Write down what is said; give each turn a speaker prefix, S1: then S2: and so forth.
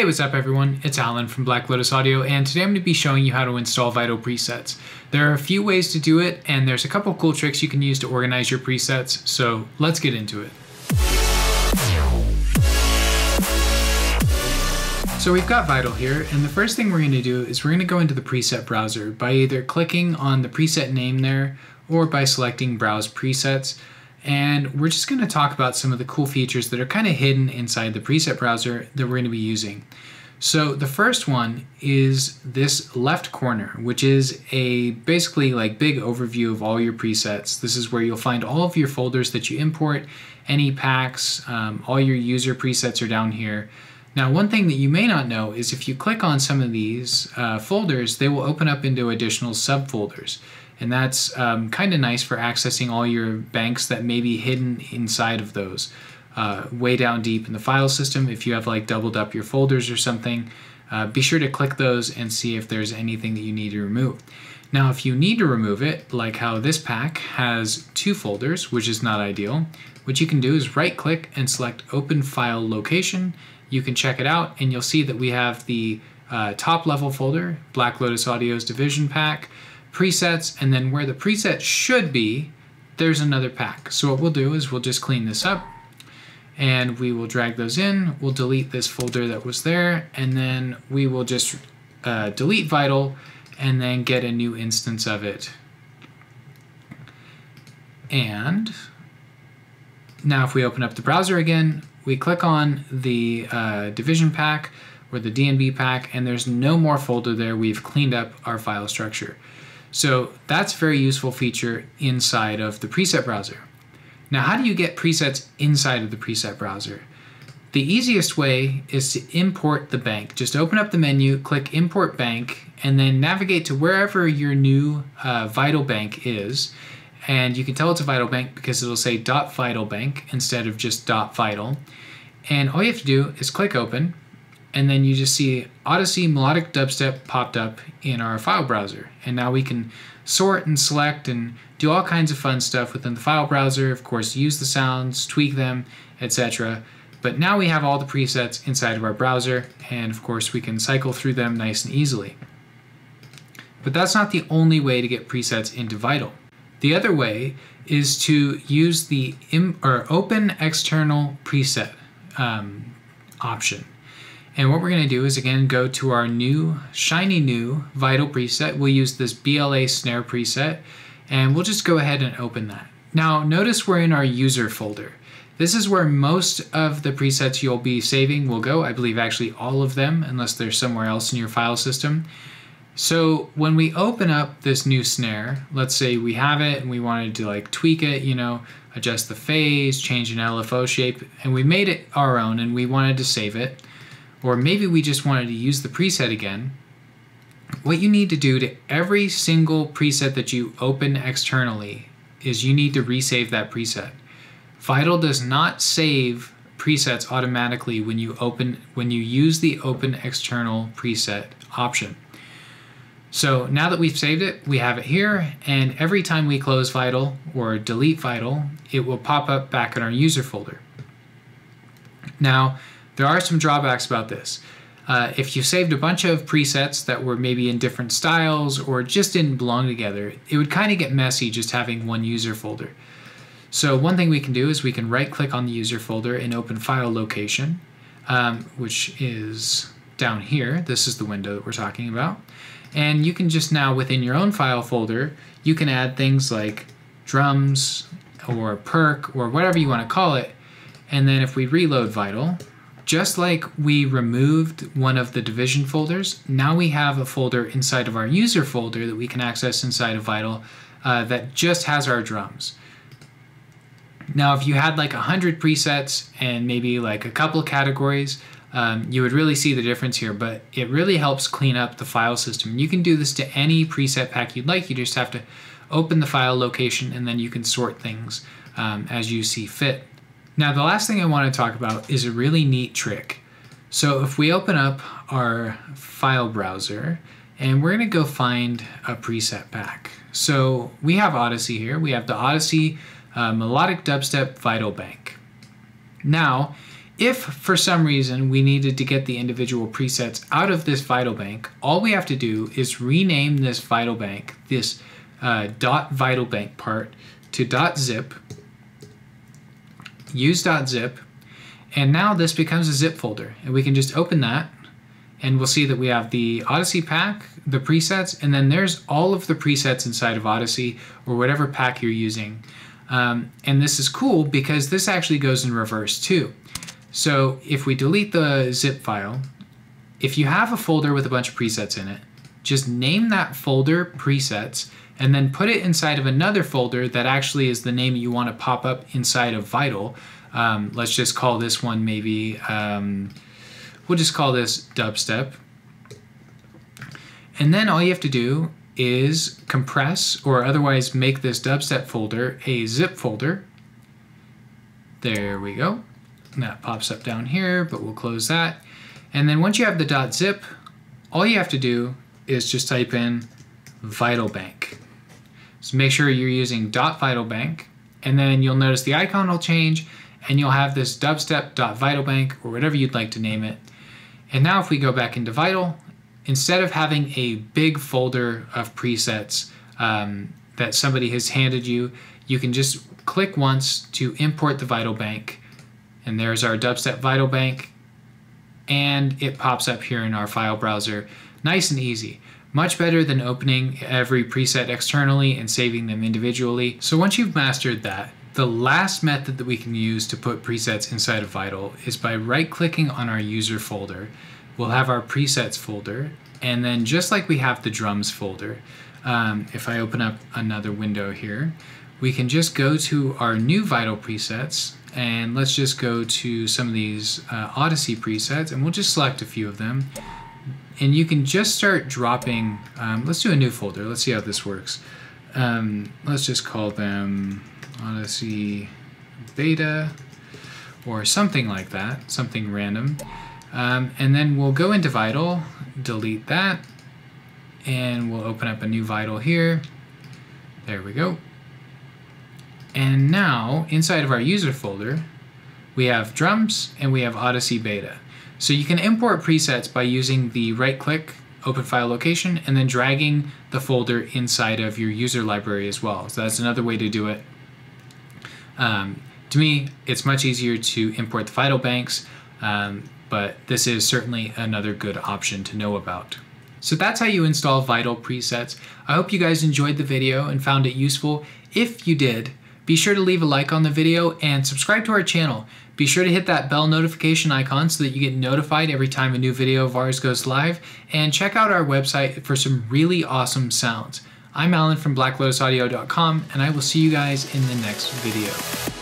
S1: Hey, what's up everyone? It's Alan from Black Lotus Audio and today I'm going to be showing you how to install Vital presets. There are a few ways to do it and there's a couple cool tricks you can use to organize your presets, so let's get into it. So we've got Vital here and the first thing we're going to do is we're going to go into the preset browser by either clicking on the preset name there or by selecting Browse Presets and we're just going to talk about some of the cool features that are kind of hidden inside the preset browser that we're going to be using. So the first one is this left corner, which is a basically like big overview of all your presets. This is where you'll find all of your folders that you import, any packs, um, all your user presets are down here. Now, one thing that you may not know is if you click on some of these uh, folders, they will open up into additional subfolders and that's um, kind of nice for accessing all your banks that may be hidden inside of those. Uh, way down deep in the file system, if you have like doubled up your folders or something, uh, be sure to click those and see if there's anything that you need to remove. Now, if you need to remove it, like how this pack has two folders, which is not ideal, what you can do is right click and select Open File Location. You can check it out and you'll see that we have the uh, top level folder, Black Lotus Audio's Division Pack, presets, and then where the preset should be, there's another pack. So what we'll do is we'll just clean this up and we will drag those in. We'll delete this folder that was there and then we will just uh, delete Vital and then get a new instance of it. And now if we open up the browser again, we click on the uh, division pack or the DNB pack and there's no more folder there. We've cleaned up our file structure. So that's a very useful feature inside of the preset browser. Now, how do you get presets inside of the preset browser? The easiest way is to import the bank. Just open up the menu, click Import Bank, and then navigate to wherever your new uh, Vital Bank is. And you can tell it's a Vital Bank because it'll say .vital bank instead of just .vital. And all you have to do is click Open, and then you just see Odyssey Melodic Dubstep popped up in our file browser. And now we can sort and select and do all kinds of fun stuff within the file browser. Of course, use the sounds, tweak them, etc. But now we have all the presets inside of our browser, and of course, we can cycle through them nice and easily. But that's not the only way to get presets into Vital. The other way is to use the or open external preset um, option. And what we're going to do is again go to our new, shiny new Vital preset. We'll use this BLA snare preset and we'll just go ahead and open that. Now notice we're in our user folder. This is where most of the presets you'll be saving will go. I believe actually all of them unless they're somewhere else in your file system. So when we open up this new snare, let's say we have it and we wanted to like tweak it, you know, adjust the phase, change an LFO shape, and we made it our own and we wanted to save it or maybe we just wanted to use the preset again, what you need to do to every single preset that you open externally is you need to resave that preset. Vital does not save presets automatically when you open when you use the open external preset option. So now that we've saved it, we have it here, and every time we close Vital or delete Vital, it will pop up back in our user folder. Now, there are some drawbacks about this. Uh, if you saved a bunch of presets that were maybe in different styles or just didn't belong together, it would kind of get messy just having one user folder. So one thing we can do is we can right click on the user folder and open file location, um, which is down here. This is the window that we're talking about. And you can just now within your own file folder, you can add things like drums or perc or whatever you want to call it. And then if we reload Vital, just like we removed one of the division folders, now we have a folder inside of our user folder that we can access inside of Vital uh, that just has our drums. Now, if you had like 100 presets and maybe like a couple categories, um, you would really see the difference here, but it really helps clean up the file system. You can do this to any preset pack you'd like. You just have to open the file location and then you can sort things um, as you see fit. Now the last thing I want to talk about is a really neat trick. So if we open up our file browser and we're going to go find a preset pack. So we have Odyssey here. We have the Odyssey uh, Melodic Dubstep Vital Bank. Now, If for some reason we needed to get the individual presets out of this vital bank, all we have to do is rename this vital bank, this uh, vital bank part to dot zip, use zip, and now this becomes a zip folder. And we can just open that and we'll see that we have the Odyssey pack, the presets, and then there's all of the presets inside of Odyssey or whatever pack you're using. Um, and this is cool because this actually goes in reverse too. So if we delete the zip file, if you have a folder with a bunch of presets in it, just name that folder presets and then put it inside of another folder that actually is the name you want to pop up inside of Vital. Um, let's just call this one maybe, um, we'll just call this dubstep. And then all you have to do is compress or otherwise make this dubstep folder a zip folder. There we go. And that pops up down here, but we'll close that. And then once you have the .zip, all you have to do is just type in vital bank. So make sure you're using .vital bank, and then you'll notice the icon will change, and you'll have this dubstep.vitalbank or whatever you'd like to name it. And now if we go back into Vital, instead of having a big folder of presets um, that somebody has handed you, you can just click once to import the Vital Bank. And there's our Dubstep Vital Bank. And it pops up here in our file browser. Nice and easy. Much better than opening every preset externally and saving them individually. So once you've mastered that, the last method that we can use to put presets inside of Vital is by right clicking on our user folder. We'll have our presets folder and then just like we have the drums folder, um, if I open up another window here, we can just go to our new Vital presets and let's just go to some of these uh, Odyssey presets and we'll just select a few of them and you can just start dropping, um, let's do a new folder, let's see how this works. Um, let's just call them Odyssey Beta or something like that, something random. Um, and then we'll go into Vital, delete that, and we'll open up a new Vital here. There we go. And now, inside of our user folder, we have drums and we have Odyssey Beta. So you can import presets by using the right click, open file location, and then dragging the folder inside of your user library as well. So that's another way to do it. Um, to me, it's much easier to import the Vital banks, um, but this is certainly another good option to know about. So that's how you install Vital presets. I hope you guys enjoyed the video and found it useful. If you did, be sure to leave a like on the video and subscribe to our channel. Be sure to hit that bell notification icon so that you get notified every time a new video of ours goes live. And check out our website for some really awesome sounds. I'm Alan from BlackLotusAudio.com and I will see you guys in the next video.